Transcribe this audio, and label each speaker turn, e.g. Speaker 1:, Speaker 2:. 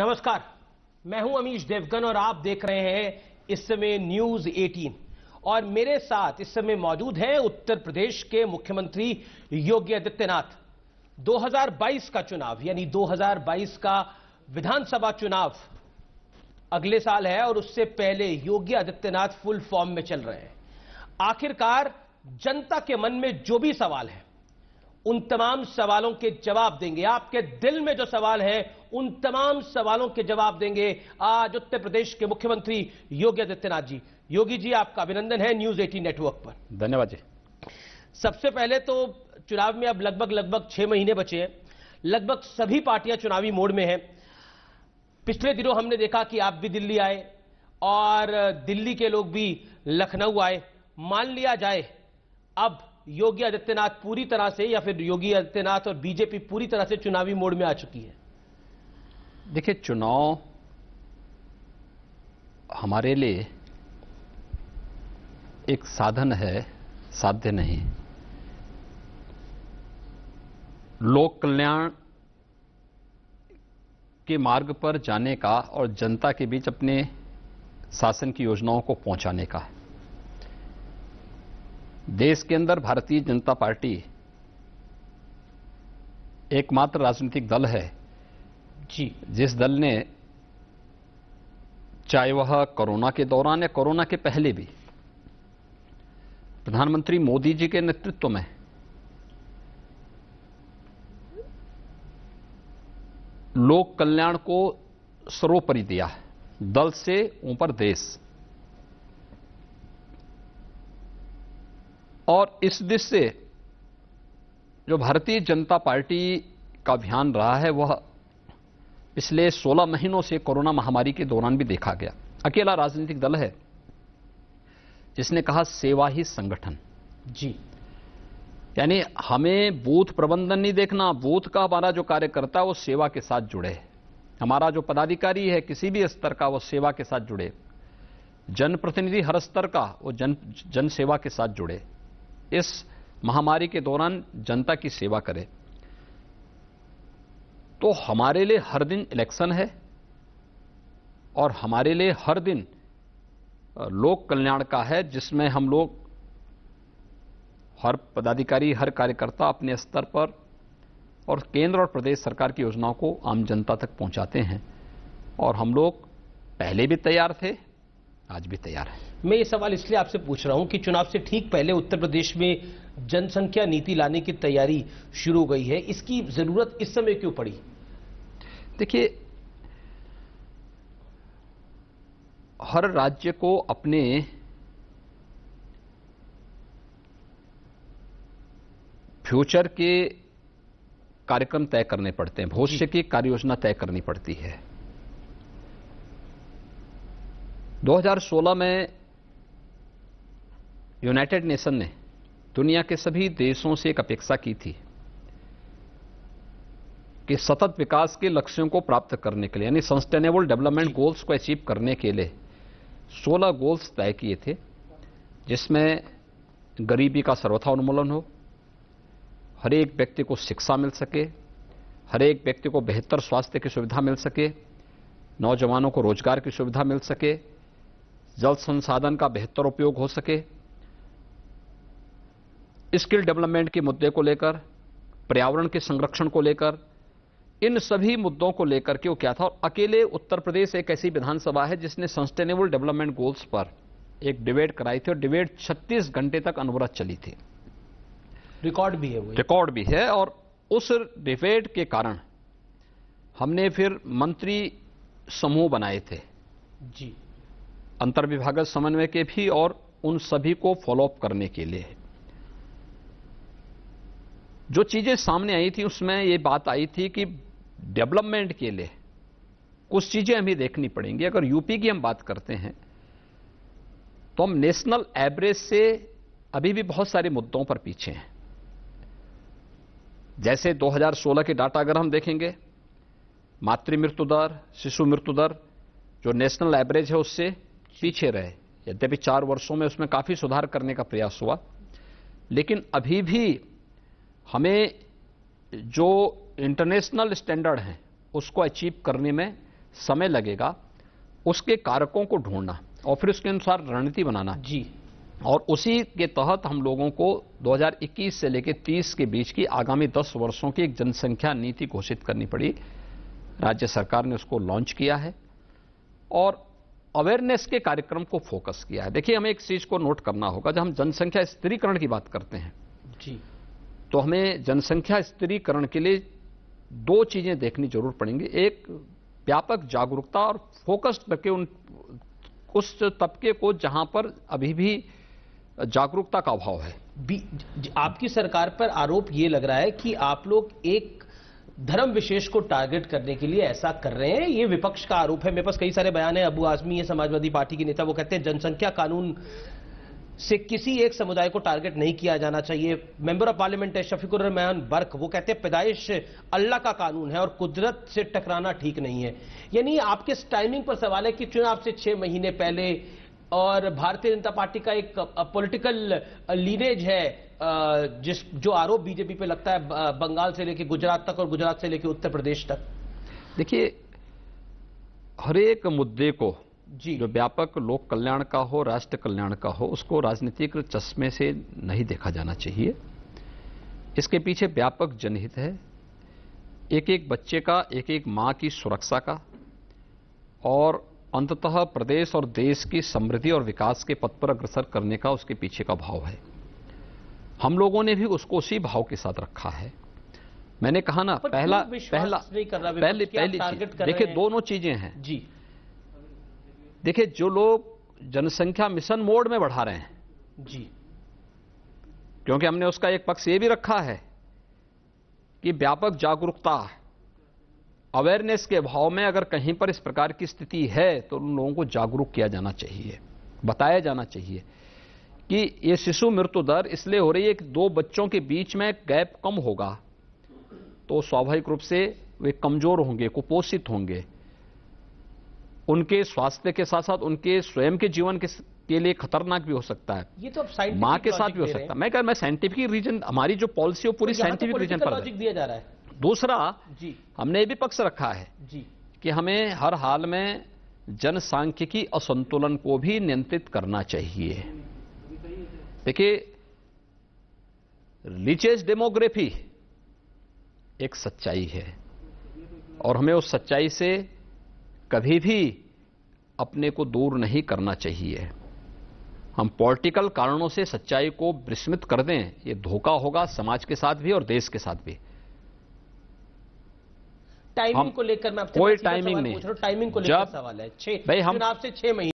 Speaker 1: नमस्कार, मैं हूँ अमीश देवगन और आप देख रहे हैं इस समय न्यूज़ 18 और मेरे साथ इस समय मौजूद हैं उत्तर प्रदेश के मुख्यमंत्री योगी आदित्यनाथ। 2022 का चुनाव, यानी 2022 का विधानसभा चुनाव अगले साल है और उससे पहले योगी आदित्यनाथ फुल फॉर्म में चल रहे हैं। आखिरकार जनता के मन में जो भी सवाल है उन तमाम सवालों के जवाब देंगे। आपके दिल में जो सवाल है उन तमाम सवालों के जवाब देंगे। आज उत्तर प्रदेश के मुख्यमंत्री योगी आदित्यनाथ जी। योगी जी आपका अभिनंदन है न्यूज़ 18 नेटवर्क पर।
Speaker 2: धन्यवाद जी।
Speaker 1: सबसे पहले तो चुनाव में अब लगभग लगभग छह महीने बचे हैं। लगभग सभी पार्टियाँ चुनावी मोड में हैं। पिछले दिनों हमने देखा कि आप भी दिल्ली आए और दिल्ली के लोग भी लखनऊ आए। मान लिया जाए अब योगी आदित्यनाथ पूरी तरह से या फिर योगी आदित्यनाथ और बीजेपी पूरी तरह से चुनावी मोड में आ चुकी है?
Speaker 2: देखिए, चुनाव हमारे लिए एक साधन है, साध्य नहीं। लोक कल्याण के मार्ग पर जाने का और जनता के बीच अपने शासन की योजनाओं को पहुँचाने का है। देश के अंदर भारतीय जनता पार्टी एकमात्र राजनीतिक दल है।
Speaker 1: जी।
Speaker 2: जिस दल ने चाहे वह कोरोना के दौरान या कोरोना के पहले भी प्रधानमंत्री मोदी जी के नेतृत्व में लोक कल्याण को सर्वोपरि दिया दल से ऊपर देश। और इस दिश से जो भारतीय जनता पार्टी का अभियान रहा है वह पिछले 16 महीनों से कोरोना महामारी के दौरान भी देखा गया। अकेला राजनीतिक दल है जिसने कहा सेवा ही संगठन।
Speaker 1: जी।
Speaker 2: यानी हमें बूथ प्रबंधन नहीं देखना बूथ का हमारा जो कार्यकर्ता है वो सेवा के साथ जुड़े। हमारा जो पदाधिकारी है किसी भी स्तर का वो सेवा के साथ जुड़े। जनप्रतिनिधि हर स्तर का वो जन जन सेवा के साथ जुड़े। इस महामारी के दौरान जनता की सेवा करे। तो हमारे लिए हर दिन इलेक्शन है और हमारे लिए हर दिन लोक कल्याण का है, जिसमें हम लोग हर पदाधिकारी, हर कार्यकर्ता अपने स्तर पर और केंद्र और प्रदेश सरकार की योजनाओं को आम जनता तक पहुंचाते हैं। और हम लोग पहले भी तैयार थे आज भी तैयार है।
Speaker 1: मैं ये सवाल इसलिए आपसे पूछ रहा हूँ कि चुनाव से ठीक पहले उत्तर प्रदेश में जनसंख्या नीति लाने की तैयारी शुरू हो गई है। इसकी ज़रूरत इस समय क्यों पड़ी?
Speaker 2: देखिए हर राज्य को अपने फ्यूचर के कार्यक्रम तय करने पड़ते हैं भविष्य की कार्य योजना तय करनी पड़ती है। 2016 में यूनाइटेड नेशन ने दुनिया के सभी देशों से एक अपेक्षा की थी कि सतत विकास के लक्ष्यों को प्राप्त करने के लिए, यानी सस्टेनेबल डेवलपमेंट गोल्स को अचीव करने के लिए 16 गोल्स तय किए थे, जिसमें गरीबी का सर्वथा उन्मूलन हो, हर एक व्यक्ति को शिक्षा मिल सके, हर एक व्यक्ति को बेहतर स्वास्थ्य की सुविधा मिल सके, नौजवानों को रोज़गार की सुविधा मिल सके जल संसाधन का बेहतर उपयोग हो सके। स्किल डेवलपमेंट के मुद्दे को लेकर पर्यावरण के संरक्षण को लेकर इन सभी मुद्दों को लेकर के वो क्या था? और अकेले उत्तर प्रदेश एक ऐसी विधानसभा है जिसने सस्टेनेबल डेवलपमेंट गोल्स पर एक डिबेट कराई थी और डिबेट 36 घंटे तक अनवरत चली थी।
Speaker 1: रिकॉर्ड भी है वो
Speaker 2: रिकॉर्ड भी है और उस डिबेट के कारण हमने फिर मंत्री समूह बनाए थे।
Speaker 1: जी।
Speaker 2: अंतर्विभागत समन्वय के भी और उन सभी को फॉलोअप करने के लिए। जो चीज़ें सामने आई थी, उसमें ये बात आई थी कि डेवलपमेंट के लिए कुछ चीज़ें हमें देखनी पड़ेंगी। अगर यूपी की हम बात करते हैं तो हम नेशनल एवरेज से अभी भी बहुत सारे मुद्दों पर पीछे हैं। जैसे 2016 के डाटा अगर हम देखेंगे, मातृ मृत्यु दर शिशु मृत्यु दर जो नेशनल एवरेज है उससे पीछे रहे। यद्यपि चार वर्षों में उसमें काफ़ी सुधार करने का प्रयास हुआ लेकिन अभी भी हमें जो इंटरनेशनल स्टैंडर्ड हैं उसको अचीव करने में समय लगेगा उसके कारकों को ढूंढना और फिर उसके अनुसार रणनीति बनाना।
Speaker 1: जी।
Speaker 2: और उसी के तहत हम लोगों को 2021 से लेकर 30 के बीच की आगामी 10 वर्षों की एक जनसंख्या नीति घोषित करनी पड़ी। राज्य सरकार ने उसको लॉन्च किया है और अवेयरनेस के कार्यक्रम को फोकस किया है। देखिए हमें एक चीज़ को नोट करना होगा जब हम जनसंख्या स्थिरीकरण की बात करते हैं
Speaker 1: जी।
Speaker 2: तो हमें जनसंख्या स्थिरीकरण के लिए दो चीज़ें देखनी ज़रूर पड़ेंगी। एक व्यापक जागरूकता और फोकस करके उन उस तबके को जहाँ पर अभी भी जागरूकता का अभाव है।
Speaker 1: आपकी सरकार पर आरोप ये लग रहा है कि आप लोग एक धर्म विशेष को टारगेट करने के लिए ऐसा कर रहे हैं। ये विपक्ष का आरोप है। मेरे पास कई सारे बयान है। अबू आजमी है, समाजवादी पार्टी के नेता, वो कहते हैं, जनसंख्या कानून से किसी एक समुदाय को टारगेट नहीं किया जाना चाहिए। मेंबर ऑफ़ पार्लियामेंट है शफीकुर रहमान बर्क। वो कहते हैं, पैदाइश अल्लाह का कानून है और कुदरत से टकराना ठीक नहीं है। यानी आपके टाइमिंग पर सवाल है कि चुनाव से छह महीने पहले और भारतीय जनता पार्टी का एक पॉलिटिकल लीनेज है जिस जो आरोप बीजेपी पे लगता है बंगाल से लेके गुजरात तक और गुजरात से लेके उत्तर प्रदेश तक।
Speaker 2: देखिए हर एक मुद्दे को
Speaker 1: जी।
Speaker 2: जो व्यापक लोक कल्याण का हो राष्ट्र कल्याण का हो उसको राजनीतिक चश्मे से नहीं देखा जाना चाहिए। इसके पीछे व्यापक जनहित है। एक एक बच्चे का एक एक माँ की सुरक्षा का और अंततः प्रदेश और देश की समृद्धि और विकास के पथ पर अग्रसर करने का उसके पीछे का भाव है। हम लोगों ने भी उसको उसी भाव के साथ रखा है। मैंने कहा ना पहला पहला पहली पहली देखिए दोनों चीज़ें हैं।
Speaker 1: जी।
Speaker 2: देखिए जो लोग जनसंख्या मिशन मोड में बढ़ा रहे हैं
Speaker 1: जी।
Speaker 2: क्योंकि हमने उसका एक पक्ष ये भी रखा है कि व्यापक जागरूकता अवेयरनेस के भाव में अगर कहीं पर इस प्रकार की स्थिति है तो उन लोगों को जागरूक किया जाना चाहिए। बताया जाना चाहिए कि ये शिशु मृत्यु दर इसलिए हो रही है कि दो बच्चों के बीच में गैप कम होगा तो स्वाभाविक रूप से वे कमज़ोर होंगे कुपोषित होंगे। उनके स्वास्थ्य के साथ साथ उनके स्वयं के जीवन के, के लिए खतरनाक भी हो सकता है।
Speaker 1: ये तो साइंटिफिक
Speaker 2: माँ के साथ भी हो सकता
Speaker 1: है।
Speaker 2: मैं कह मैं साइंटिफिक रीजन हमारी जो पॉलिसी हो पूरी
Speaker 1: यहाँ तो
Speaker 2: साइंटिफिक रीजन पर
Speaker 1: दिया जा रहा है।
Speaker 2: दूसरा
Speaker 1: जी।
Speaker 2: हमने ये भी पक्ष रखा है
Speaker 1: जी।
Speaker 2: कि हमें हर हाल में जनसांख्यिकी असंतुलन को भी नियंत्रित करना चाहिए। देखिए लीचेज डेमोग्राफी एक सच्चाई है और हमें उस सच्चाई से कभी भी अपने को दूर नहीं करना चाहिए। हम पॉलिटिकल कारणों से सच्चाई को विस्मित कर दें ये धोखा होगा समाज के साथ भी और देश के साथ भी।
Speaker 1: टाइमिंग को लेकर मैं आपसे
Speaker 2: कोई टाइमिंग नहीं।
Speaker 1: पूछ रहा हूँ टाइमिंग को लेकर सवाल है छह
Speaker 2: भाई हम-
Speaker 1: आपसे छह महीने